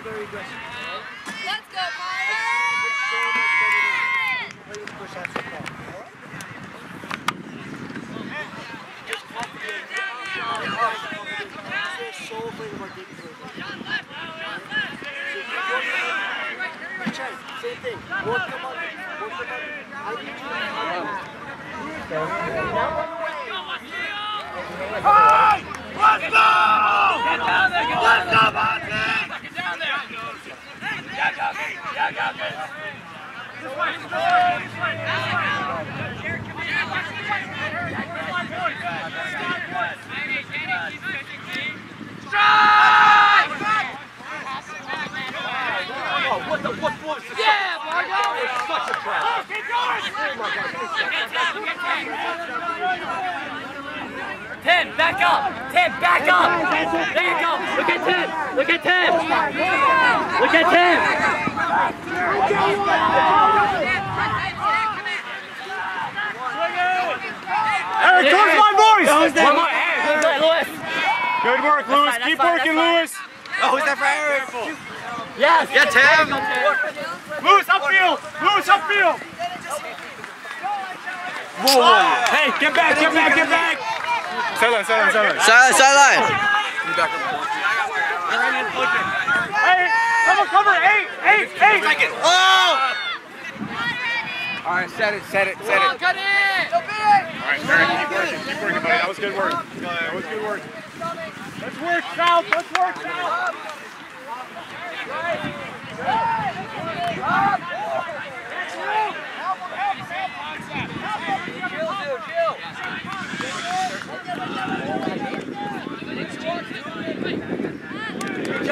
very, very aggressive. all right? Let's go, It's so Connor! much better than playing push out so far. All right? Just off the game. That's the sole thing about deep throw. Chance, same thing. Work them under. Work them under. I need you to come back. Now run away. Let's go! Get down there, get Let's go, Monty! Get down there! Yeah, got it. Yeah, got it. This way, this way, this way, this way. Strike! Oh, what the, what, what was the Yeah, Margo! It's such a trap. Keep going! Oh my God. Tim, back up! Tim, back up! There you go! Look at Tim! Look at Tim! Look at Tim! Eric, towards my boys! One more! Hey, Lewis! Good work, Lewis. fine, Keep fine, working, Lewis. Oh, who's that for Eric? Yes! Yeah, Tim. Lewis, upfield. Lewis, upfield. Whoa, whoa. Hey, get back, get back, get back. Sideline, sideline, sideline. Sideline, sideline. Hey, cover, cover. Eight, eight, eight. Oh! All right, set it, set it, set it. Cut in! All right, Eric, keep working, keep working, buddy. That was good work. That was good work. Let's work, South. Let's work, South. Good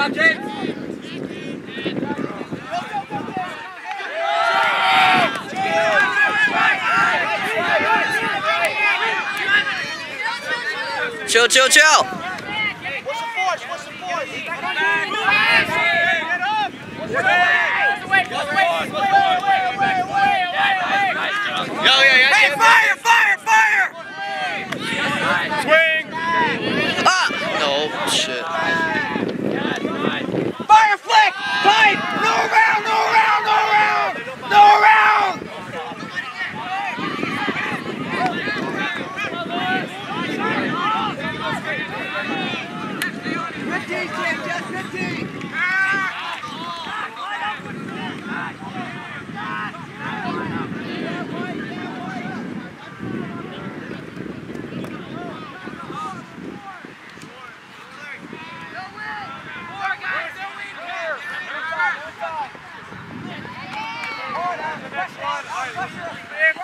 job, James! Chill, chill, chill. What's the force? What's the force? Yo, Olha, olha. Pega.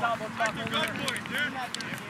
Let's stop, let's stop. That's good point, dude.